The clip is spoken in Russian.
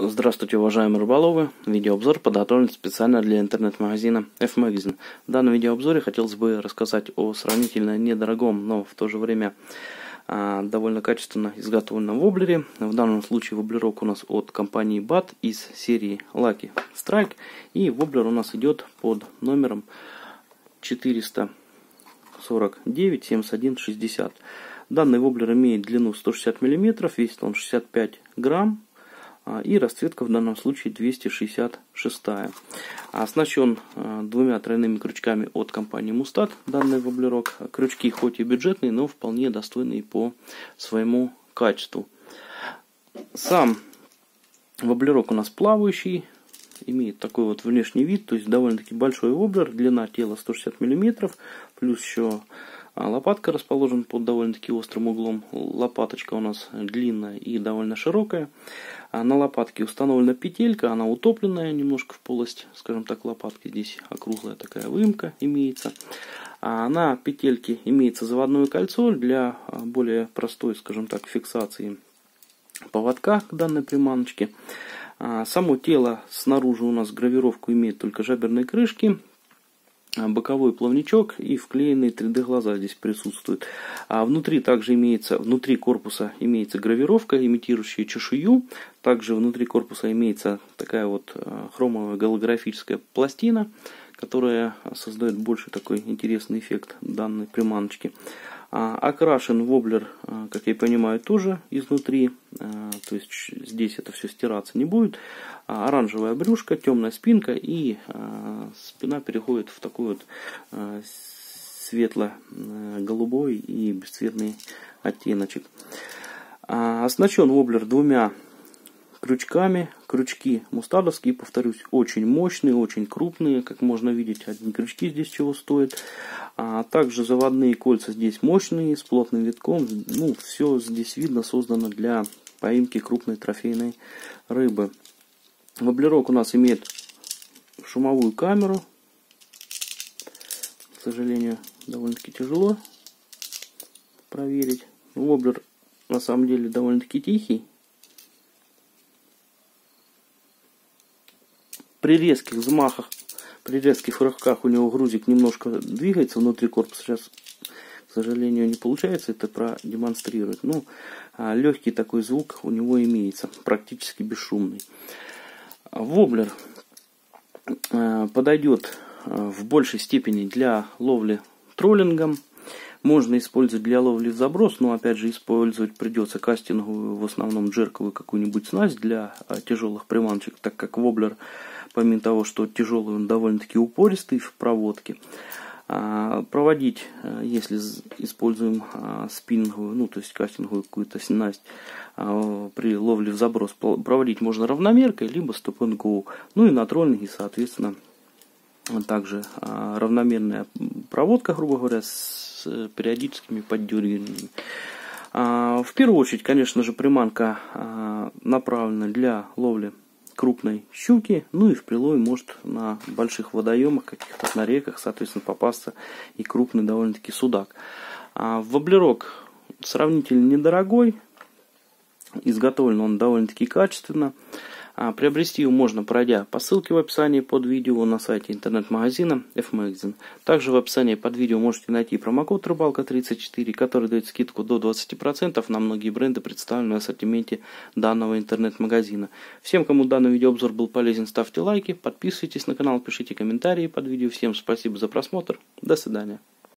Здравствуйте, уважаемые рыболовы! Видеообзор подготовлен специально для интернет-магазина F-Magazine. В данном видеообзоре хотелось бы рассказать о сравнительно недорогом, но в то же время а, довольно качественно изготовленном воблере. В данном случае воблерок у нас от компании BAT из серии Lucky Strike. И воблер у нас идет под номером 449 71 60. Данный воблер имеет длину 160 мм, весит он 65 грамм и расцветка в данном случае 266. Оснащен а, двумя тройными крючками от компании Мустат данный воблерок. Крючки хоть и бюджетные, но вполне достойные по своему качеству. Сам воблерок у нас плавающий, имеет такой вот внешний вид, то есть довольно-таки большой воблер, длина тела 160 мм, плюс еще а лопатка расположена под довольно-таки острым углом. Лопаточка у нас длинная и довольно широкая. А на лопатке установлена петелька, она утопленная немножко в полость, скажем так, лопатки. Здесь округлая такая выемка имеется. А на петельке имеется заводное кольцо для более простой, скажем так, фиксации поводка к данной приманочке. Само тело снаружи у нас гравировку имеет только жаберные крышки. А, боковой плавничок и вклеенные 3D глаза здесь присутствуют. А внутри также имеется, внутри корпуса имеется гравировка, имитирующая чешую. Также внутри корпуса имеется такая вот а, хромовая голографическая пластина, которая создает больше такой интересный эффект данной приманочки. А, окрашен воблер, а, как я понимаю, тоже изнутри. А, то есть здесь это все стираться не будет. Оранжевая брюшка, темная спинка и спина переходит в такой вот светло-голубой и бесцветный оттеночек. Оснащен воблер двумя крючками. Крючки мустадовские, повторюсь, очень мощные, очень крупные. Как можно видеть, одни крючки здесь чего стоят. А также заводные кольца здесь мощные, с плотным витком. Ну, все здесь видно, создано для поимки крупной трофейной рыбы. Воблерок у нас имеет шумовую камеру. К сожалению, довольно-таки тяжело проверить. Воблер на самом деле довольно-таки тихий. при резких взмахах, при резких рывках у него грузик немножко двигается внутри корпуса. Сейчас, к сожалению, не получается это продемонстрировать. Но а, легкий такой звук у него имеется, практически бесшумный. Воблер подойдет а, в большей степени для ловли троллингом. Можно использовать для ловли в заброс, но опять же использовать придется кастинговую, в основном джерковую какую-нибудь снасть для тяжелых приманочек, так как воблер помимо того, что тяжелый, он довольно-таки упористый в проводке. А, проводить, а, если используем а, спиннинговую, ну то есть кастинговую какую-то снасть при ловле в заброс, проводить можно равномеркой, либо стоп go. Ну и на троллинге, соответственно, также равномерная проводка, грубо говоря, с периодическими поддергиваниями. В первую очередь, конечно же, приманка направлена для ловли крупной щуки, ну и в прилове может на больших водоемах, каких-то на реках, соответственно, попасться и крупный довольно-таки судак. А воблерок сравнительно недорогой, изготовлен он довольно-таки качественно. А приобрести его можно, пройдя по ссылке в описании под видео на сайте интернет-магазина F-Magazine. Также в описании под видео можете найти промокод рыбалка34, который дает скидку до 20% на многие бренды, представленные в ассортименте данного интернет-магазина. Всем, кому данный видеообзор был полезен, ставьте лайки, подписывайтесь на канал, пишите комментарии под видео. Всем спасибо за просмотр. До свидания.